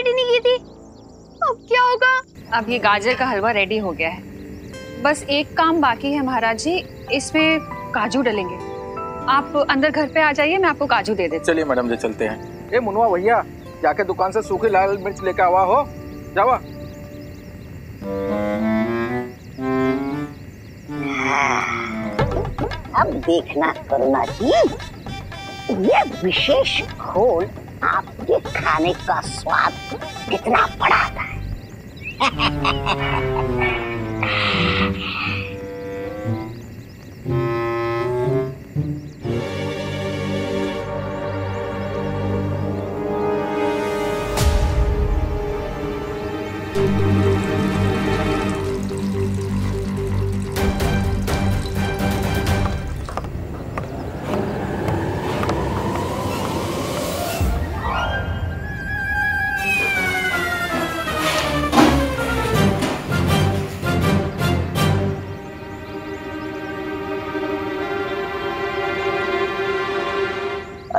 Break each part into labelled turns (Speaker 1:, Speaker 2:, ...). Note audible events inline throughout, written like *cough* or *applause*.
Speaker 1: अब क्या होगा? अब ये गाजर का हलवा रेडी हो गया है। बस एक काम बाकी है महाराज जी इसमें काजू डलेंगे। आप अंदर घर पे आ जाइए मैं आपको काजू दे देती
Speaker 2: चलिए मैडम जी चलते हैं। ए मुनवा भैया जाके दुकान से सूखी लाल मिर्च लेके आवा हो। जावा।
Speaker 3: अब देखना करुणा जी ये विशेष घोल आपके खाने का स्वाद कितना बड़ा है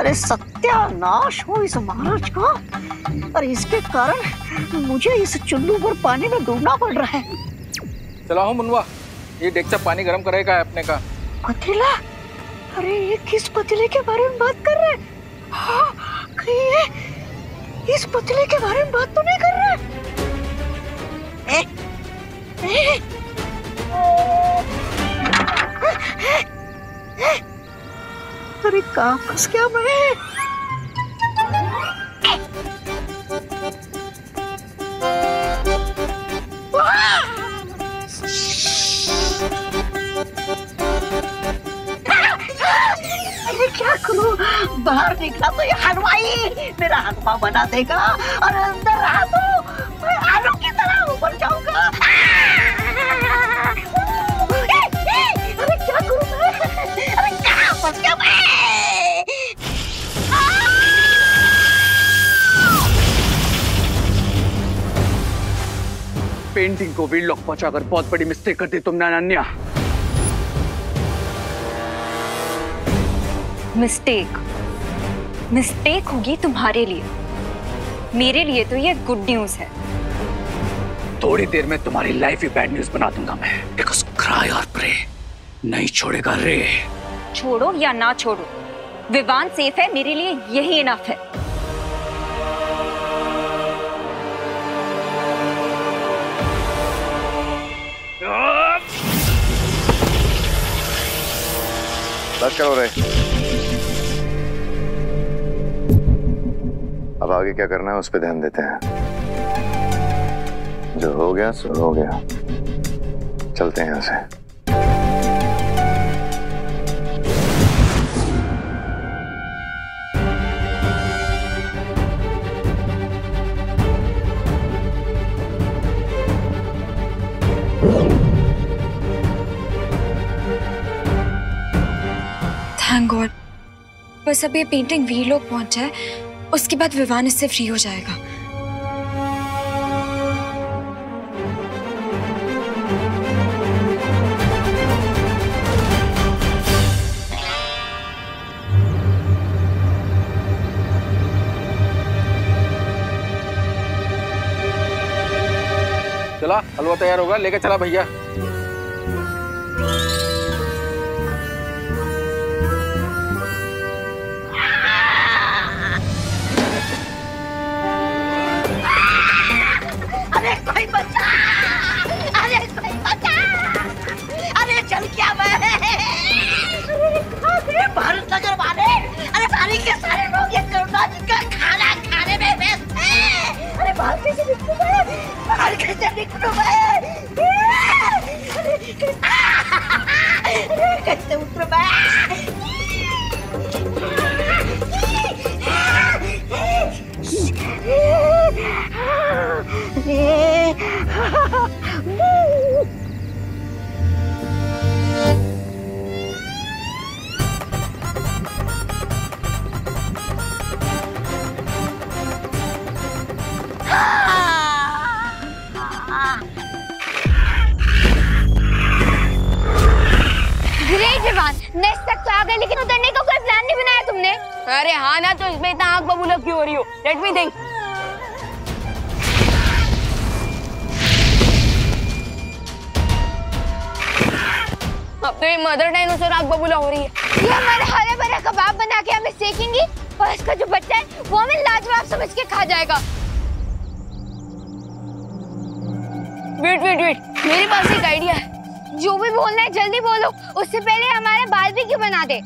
Speaker 3: अरे सत्यानाश हो इस महाराज का। और इसके कारण मुझे इस चुल्लू पर पानी में डूबना पड़ रहा है।
Speaker 2: चला हो मुनवा ये डेक्चा पानी गरम करेगा अपने का।
Speaker 3: पतीला अरे ये किस पतीले के बारे में बात कर रहे हैं? हाँ, कहीं ये इस पतीले के बारे में बात तो नहीं कर रहे ए, ए, अरे कहाँ फंस गया मैं अरे क्या करूँ? बाहर निकला तो ये हलवाई मेरा हलवा बना देगा और अंदर रहा तो
Speaker 4: पेंटिंग को वीड लॉक पहुंचाकर बहुत बड़ी मिस्टेक कर दी तुमने अनन्या
Speaker 1: मिस्टेक मिस्टेक होगी तुम्हारे लिए। मेरे लिए तो ये गुड न्यूज़ है।
Speaker 4: थोड़ी देर में तुम्हारी लाइफ ही बैड न्यूज़ बना दूँगा मैं। बिकॉज़ क्राई और प्रे नहीं छोड़ेगा रे।
Speaker 1: छोड़ो या ना छोड़ो। विवान सेफ़ है मेरे लिए यही इनफ है।
Speaker 5: बस करो रे। अब आगे क्या करना है, उस पर ध्यान देते हैं। जो हो गया, सो हो गया। चलते हैं यहाँ से।
Speaker 6: बस अब ये पेंटिंग वीर लोग पहुँच जाए, उसके बाद विवान इससे फ्री हो जाएगा।
Speaker 2: चला, हलवा तैयार होगा लेके चला भैया।
Speaker 3: भारत नगर वाले अरे सारे के सारे लोग ये करुणा जी का खाना खाने में व्यस्त है। अरे बाहर कैसे निकलूं मैं? बाहर कैसे निकलूं मैं? कैसे उतरूं मैं?
Speaker 7: तो
Speaker 8: ये मदर डायनासोर आग बबूला हो रही है।
Speaker 7: ये हमारे हरे भरे कबाब बना के हमें सेकेंगी और इसका जो बच्चा है वो हमें लाजवाब समझ के खा जाएगा।
Speaker 8: वेट वेट वेट मेरे पास एक आइडिया है।
Speaker 7: जो भी बोलना है जल्दी बोलो। उससे पहले हमारे बाल भी क्यों बना दे।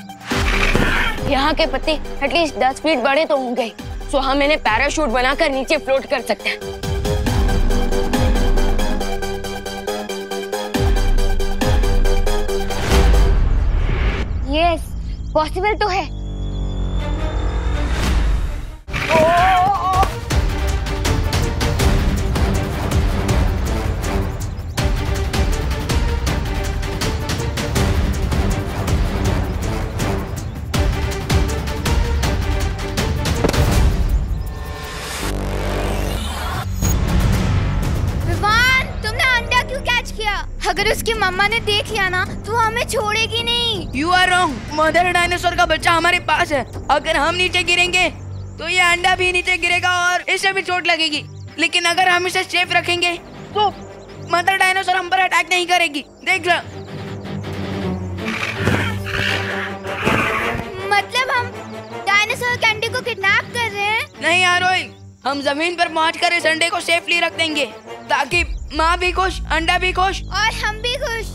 Speaker 8: यहाँ के पत्ते एटलीस्ट दस फीट बड़े तो होंगे। सो हम इन्हें पैराशूट बनाकर नीचे फ्लोट कर सकते हैं।
Speaker 7: यस पॉसिबल तो है। अगर उसकी मम्मा ने देख लिया ना तो हमें छोड़ेगी नहीं।
Speaker 9: You are wrong mother dinosaur का बच्चा हमारे पास है। अगर हम नीचे गिरेंगे तो ये अंडा भी नीचे गिरेगा और इसे भी चोट लगेगी। लेकिन अगर हम इसे सेफ़ रखेंगे तो मदर डायनासोर हम पर अटैक नहीं करेगी। देख लो।
Speaker 7: मतलब हम डायनासोर के अंडे को किडनैप कर रहे हैं?
Speaker 9: नहीं आरोही हम ज़मीन पर पहुँच कर इस अंडे को सेफली रख देंगे ताकि माँ भी खुश अंडा भी खुश।
Speaker 7: और हम भी खुश।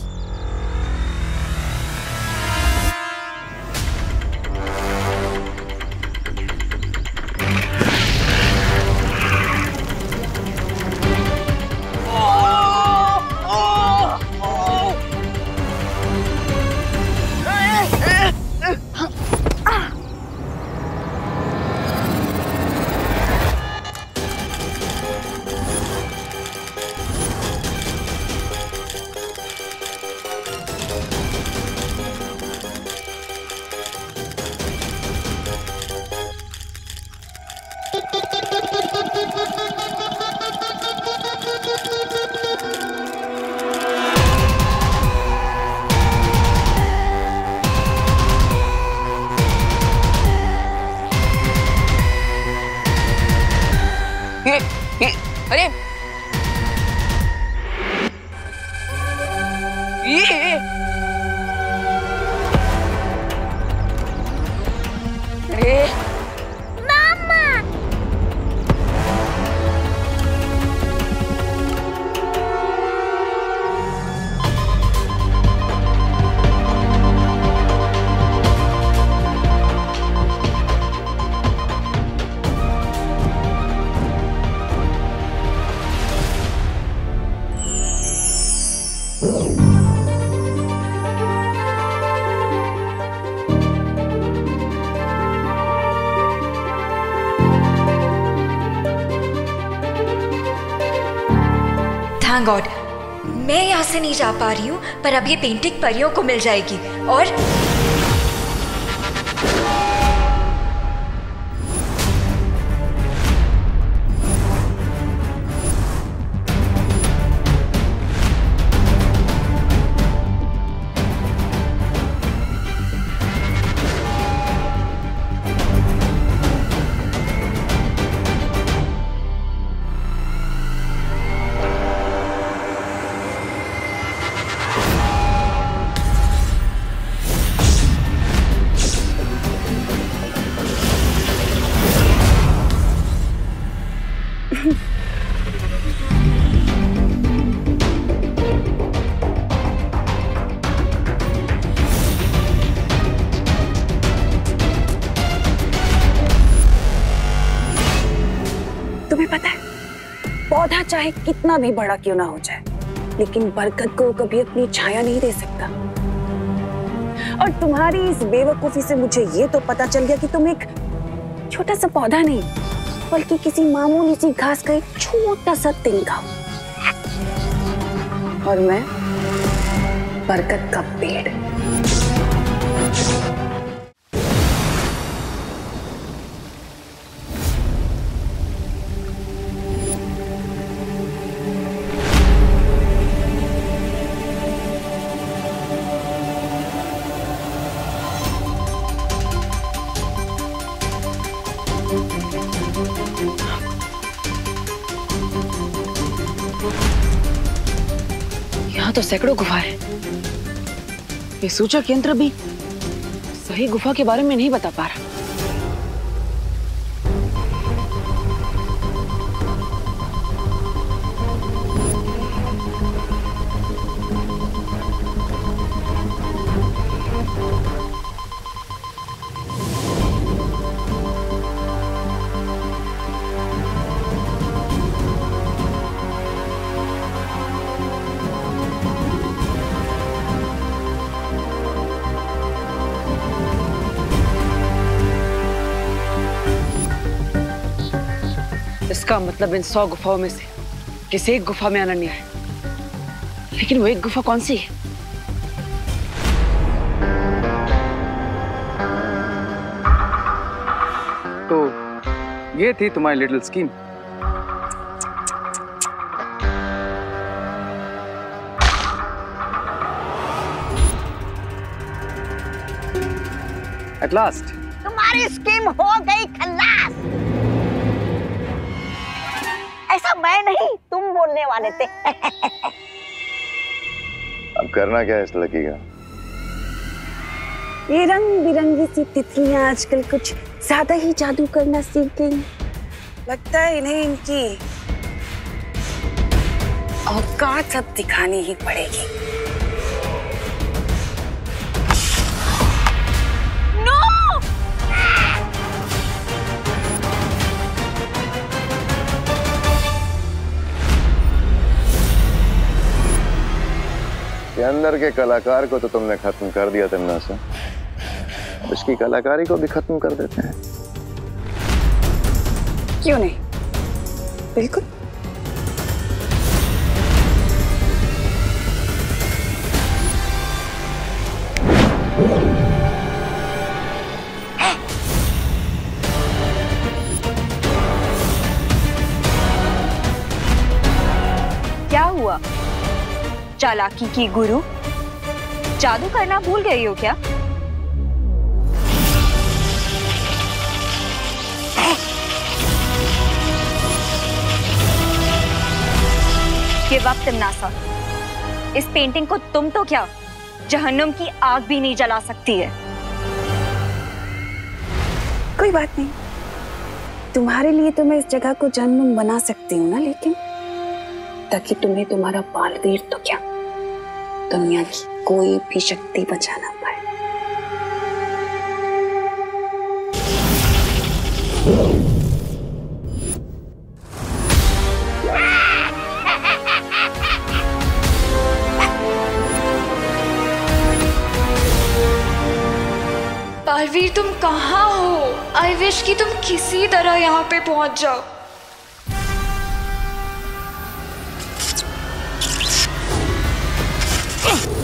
Speaker 6: Thank God. मैं यहाँ से नहीं जा पा रही हूँ, पर अब ये पेंटिंग परियों को मिल जाएगी। और
Speaker 10: पौधा चाहे कितना भी बड़ा क्यों ना हो जाए, लेकिन बरकत को कभी अपनी छाया नहीं दे सकता और तुम्हारी इस बेवकूफ़ी से मुझे ये तो पता चल गया कि तुम एक छोटा सा पौधा नहीं, बल्कि किसी मामूली सी घास का एक छोटा सा तिनका। और मैं बरकत का पेड़ तो सैकड़ों गुफा है।
Speaker 11: ये सूचक यंत्र भी सही गुफा के बारे में नहीं बता पा रहा। इसका मतलब इन सौ गुफाओं में से किसी एक गुफा में अनन्या है। लेकिन वो एक गुफा कौन सी? है
Speaker 2: तो ये थी तुम्हारी लिटिल स्कीम एट लास्ट
Speaker 3: तुम्हारी स्कीम हो गई खल्लास ऐसा मैं नहीं तुम बोलने वाले थे। *laughs*
Speaker 5: अब करना क्या है इस लड़की का?
Speaker 10: ये रंग बिरंगी सी तितलियाँ आजकल कुछ ज़्यादा ही जादू करना सीख गई। लगता है इन्हें इनकी औकात अब दिखानी ही पड़ेगी।
Speaker 5: के अंदर के कलाकार को तो तुमने खत्म कर दिया तमन्ना से। उसकी कलाकारी को भी खत्म कर देते हैं।
Speaker 10: क्यों नहीं? बिल्कुल।
Speaker 1: चालाकी की गुरु। जादू करना भूल गई हो क्या? ये वक्त नासा इस पेंटिंग को तुम तो क्या जहन्नुम की आग भी नहीं जला सकती है?
Speaker 10: कोई बात नहीं। तुम्हारे लिए तो मैं इस जगह को जन्म बना सकती हूँ ना, लेकिन ताकि तुम्हें तुम्हारा बालवीर तो क्या? दुनिया की कोई भी शक्ति बचा ना पाए।
Speaker 6: बालवीर तुम कहाँ हो? आई विश कि तुम किसी तरह यहाँ पे पहुँच जाओ। Ugh.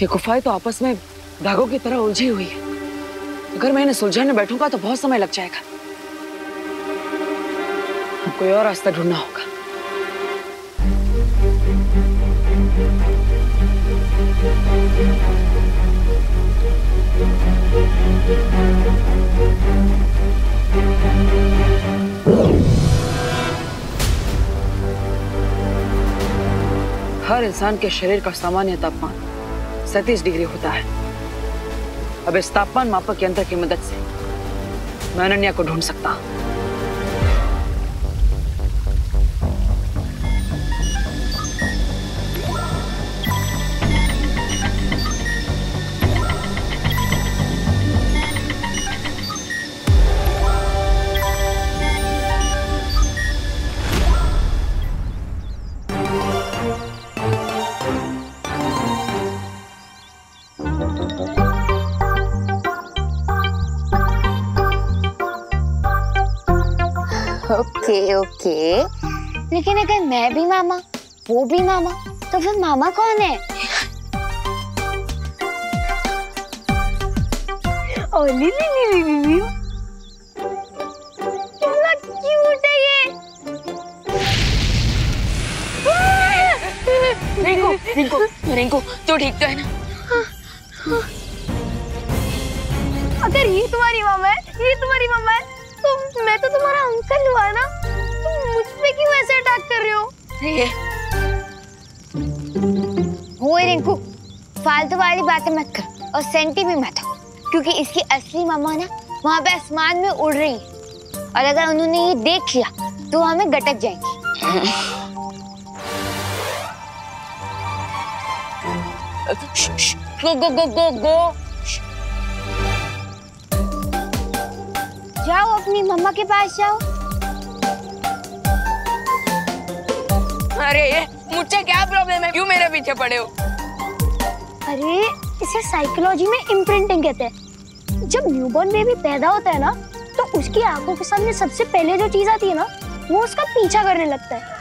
Speaker 11: ये गुफाएँ तो आपस में धागों की तरह उलझी हुई है। अगर मैं इन्हें सुलझाने बैठूँगा तो बहुत समय लग जाएगा। कोई और रास्ता ढूंढना होगा। हर इंसान के शरीर का सामान्य तापमान सैतीस डिग्री होता है। अब इस तापमान मापक यंत्र की मदद से मैं अनन्या को ढूंढ सकता हूँ।
Speaker 7: ओके ओके लेकिन अगर मैं भी मामा वो भी मामा तो फिर मामा कौन है?
Speaker 12: ओ ली ली ली ली ली
Speaker 7: कितना क्यूट है ये।
Speaker 8: रिंकू रिंकू रिंकू तो ठीक तो है ना?
Speaker 7: फालतू वाली बातें मत कर और सेंटी भी मत हो क्योंकि इसकी असली मामा ना वहाँ पे आसमान में उड़ रही है। और अगर उन्होंने ये देख लिया तो हमें गटक जाएँगी। *laughs*
Speaker 8: गो गो गो गो गो।
Speaker 7: जाओ अपनी मम्मा के पास जाओ।
Speaker 8: अरे मुझसे क्या प्रॉब्लम है? क्यों मेरे पीछे पड़े हो?
Speaker 12: अरे इसे साइकोलॉजी में इम्प्रिंटिंग कहते हैं। जब न्यूबॉर्न बेबी पैदा होता है ना तो उसकी आँखों के सामने सबसे पहले जो चीज़ आती है ना वो उसका पीछा करने लगता है।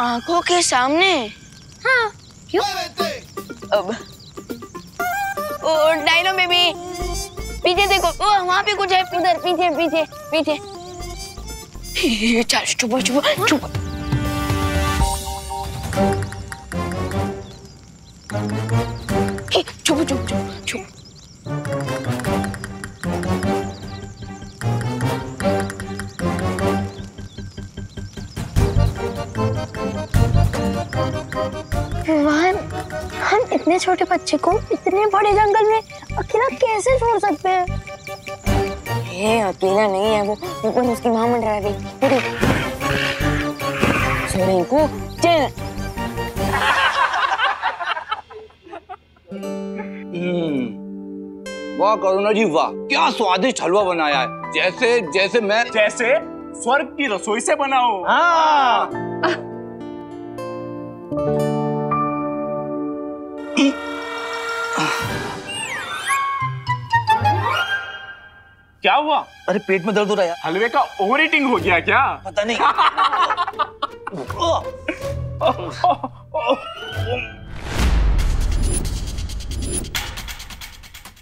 Speaker 8: आँखों के सामने?
Speaker 12: हाँ क्यों?
Speaker 8: अब ओ डायनो बेबी पीछे देखो ओ वहाँ पे कुछ है इधर पीछे पीछे पीछे। चल चुप चुप चुप चुप चुप चुप।
Speaker 12: हम इतने छोटे बच्चे को इतने बड़े जंगल में अकेला कैसे छोड़ सकते हैं?
Speaker 8: ये अकेला नहीं है वो ऊपर उसकी माँ मंडरा तेरी रिंकू चल।
Speaker 4: वाह करुणा जी वाह क्या स्वादिष्ट हलवा बनाया है। जैसे जैसे मैं
Speaker 13: जैसे स्वर्ग की रसोई से बनाओ
Speaker 4: हाँ।
Speaker 13: क्या हुआ?
Speaker 4: अरे पेट में दर्द हो रहा है
Speaker 13: हलवे का ओवर ईटिंग हो गया क्या?
Speaker 4: पता नहीं। *laughs*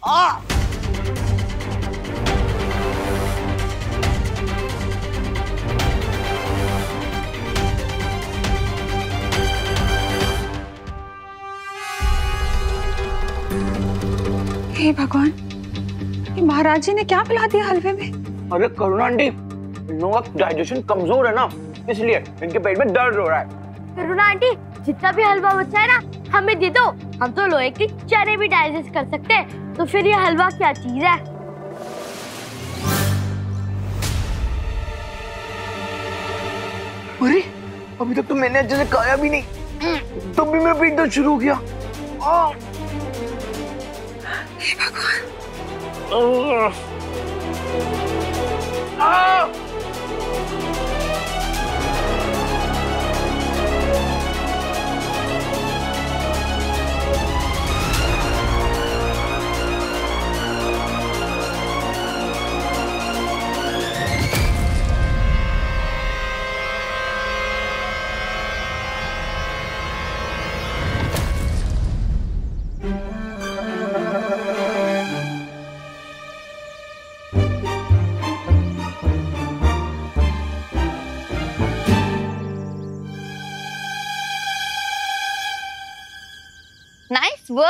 Speaker 14: हे भगवान। ये महाराज जी ने क्या पिला दिया हलवे में?
Speaker 4: अरे करुणा आंटी डाइजेशन कमज़ोर है ना इसलिए इनके पेट में दर्द हो रहा है।
Speaker 12: करुणा आंटी जितना भी हलवा बचा है ना हमें दे दो। हम तो लोहे के चने भी डाइजेस्ट कर सकते हैं। तो फिर ये हलवा क्या चीज़ है?
Speaker 4: अरे अभी तक तो मैंने अच्छे से खाया भी नहीं। तब भी मैं पेट दर्द शुरू हो गया।
Speaker 14: भगवान।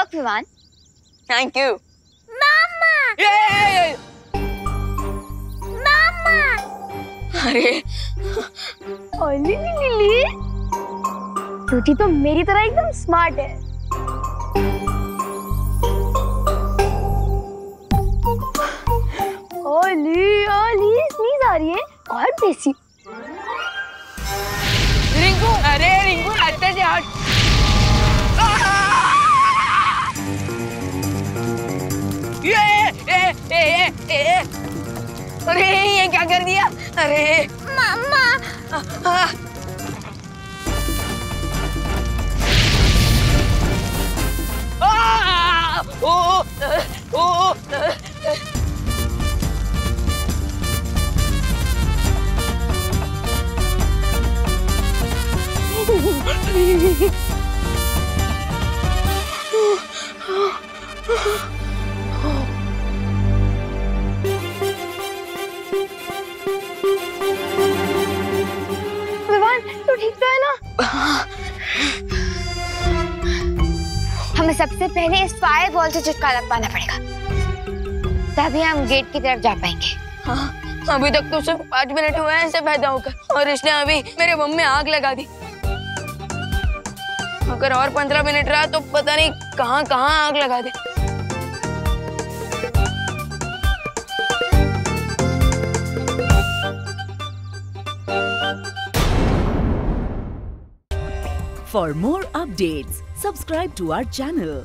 Speaker 7: वर्क विवान
Speaker 8: थैंक यू
Speaker 7: मामा
Speaker 8: ये
Speaker 7: मामा
Speaker 8: अरे।
Speaker 12: और लिली लिली क्योंकि तो मेरी तरह एकदम स्मार्ट है। ओली ओली स्नीज आ रही है। ब्लेस यू
Speaker 8: रिंकू अरे रिंकू रास्ते से हट ए, अरे ये क्या कर दिया? अरे।
Speaker 7: मामा। से छुटकारा पाना पड़ेगा। तभी हम गेट की तरफ़ जा पाएँगे।
Speaker 8: हाँ अभी तक तो सिर्फ़ पाँच मिनट हुए हैं इसे पैदा होकर और इसने अभी मेरे बम में आग लगा दी। अगर और पंद्रह मिनट रहा तो पता नहीं कहाँ कहाँ आग लगा दे।
Speaker 15: For more updates, subscribe to our channel,